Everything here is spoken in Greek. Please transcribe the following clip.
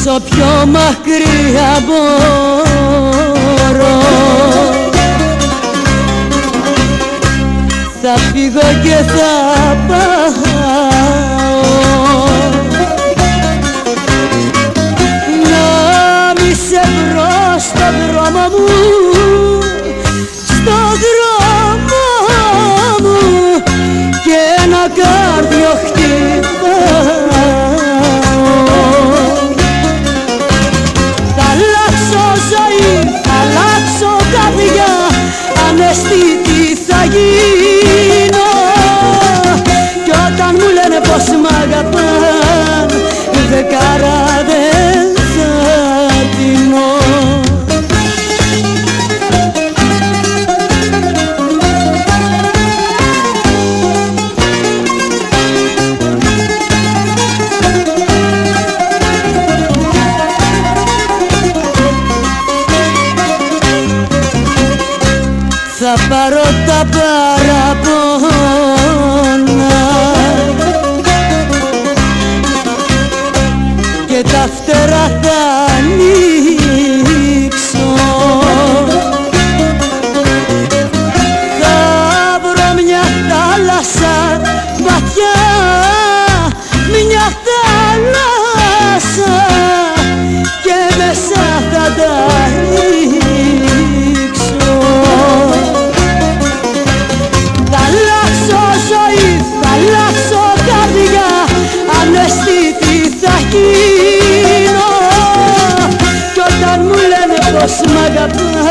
όσο πιο μακριά μπορώ Θα φύγω και θα πάω παραπονώ Esmagador